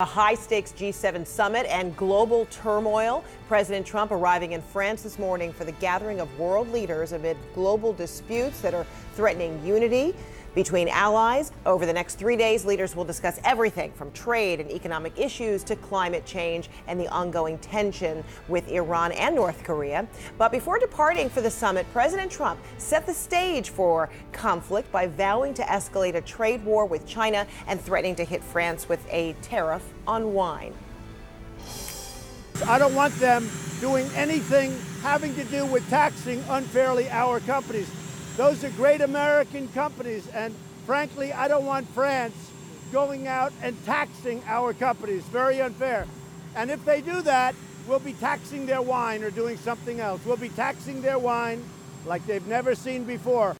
A high stakes G7 summit and global turmoil. President Trump arriving in France this morning for the gathering of world leaders amid global disputes that are threatening unity between allies. Over the next three days, leaders will discuss everything from trade and economic issues to climate change and the ongoing tension with Iran and North Korea. But before departing for the summit, President Trump set the stage for conflict by vowing to escalate a trade war with China and threatening to hit France with a tariff on wine. I don't want them doing anything having to do with taxing unfairly our companies. Those are great American companies, and frankly, I don't want France going out and taxing our companies. Very unfair. And if they do that, we'll be taxing their wine or doing something else. We'll be taxing their wine like they've never seen before.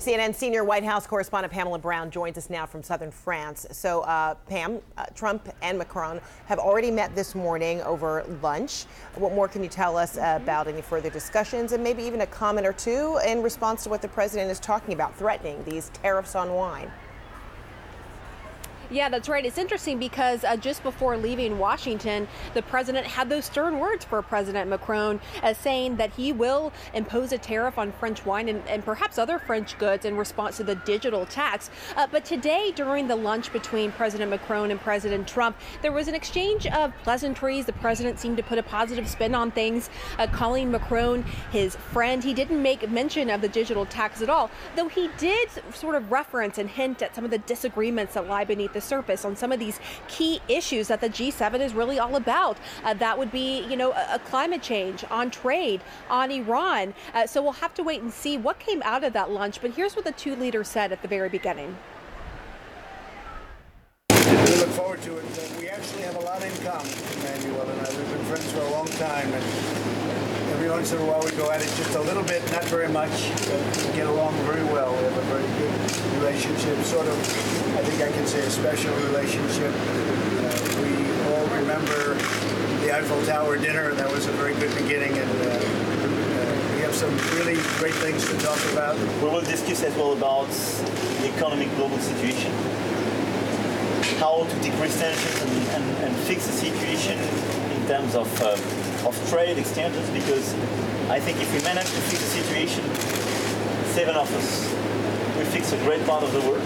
CNN senior White House correspondent Pamela Brown joins us now from southern France. So, uh, Pam, uh, Trump and Macron have already met this morning over lunch. What more can you tell us uh, about any further discussions and maybe even a comment or two in response to what the president is talking about, threatening these tariffs on wine? Yeah, that's right. It's interesting because uh, just before leaving Washington, the president had those stern words for President Macron, uh, saying that he will impose a tariff on French wine and, and perhaps other French goods in response to the digital tax. Uh, but today, during the lunch between President Macron and President Trump, there was an exchange of pleasantries. The president seemed to put a positive spin on things, uh, calling Macron his friend. He didn't make mention of the digital tax at all, though he did sort of reference and hint at some of the disagreements that lie beneath the the surface on some of these key issues that the G7 is really all about. Uh, that would be, you know, a, a, climate change, on trade, on Iran. Uh, so we'll have to wait and see what came out of that lunch. But here's what the two leaders said at the very beginning. We look forward to it. We actually have a lot in common, Emmanuel and I. We've been friends for a long time. And every once in a while we go at it just a little bit, not very much, we get along very well. We have a very good relationship, sort of, I think I can say a special relationship. Uh, we all remember the Eiffel Tower dinner, and that was a very good beginning, and uh, uh, we have some really great things to talk about. We will discuss as well about the economic global situation, how to decrease tensions and, and, and fix the situation terms of uh, of trade exchanges because I think if we manage to fix the situation, seven of us, we fix a great part of the world.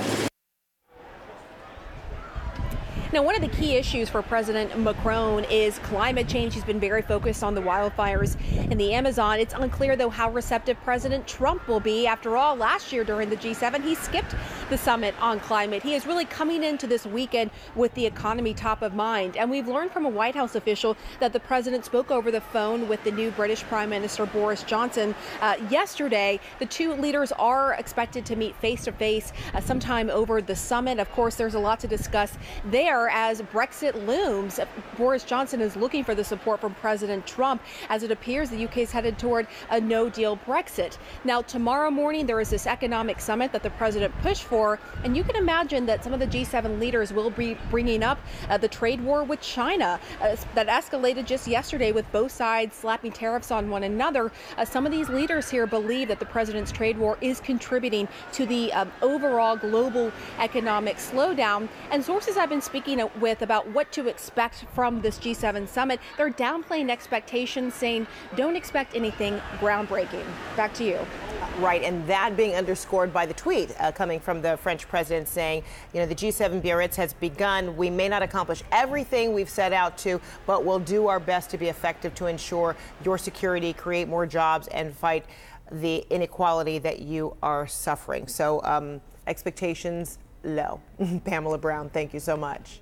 Now, one of the key issues for President Macron is climate change. He's been very focused on the wildfires in the Amazon. It's unclear, though, how receptive President Trump will be. After all, last year during the G7, he skipped the summit on climate. He is really coming into this weekend with the economy top of mind. And we've learned from a White House official that the president spoke over the phone with the new British Prime Minister Boris Johnson uh, yesterday. The two leaders are expected to meet face to face sometime over the summit. Of course, there's a lot to discuss there as Brexit looms. Boris Johnson is looking for the support from President Trump as it appears the UK is headed toward a no deal Brexit. Now, tomorrow morning, there is this economic summit that the president pushed for, and you can imagine that some of the G7 leaders will be bringing up uh, the trade war with China uh, that escalated just yesterday with both sides slapping tariffs on one another. Uh, some of these leaders here believe that the president's trade war is contributing to the um, overall global economic slowdown. And sources I've been speaking with about what to expect from this G7 summit. They're downplaying expectations, saying don't expect anything groundbreaking. Back to you. Right, and that being underscored by the tweet uh, coming from the French president saying, you know, the G7 Biarritz has begun. We may not accomplish everything we've set out to, but we'll do our best to be effective to ensure your security, create more jobs, and fight the inequality that you are suffering. So, um, expectations low. Pamela Brown, thank you so much.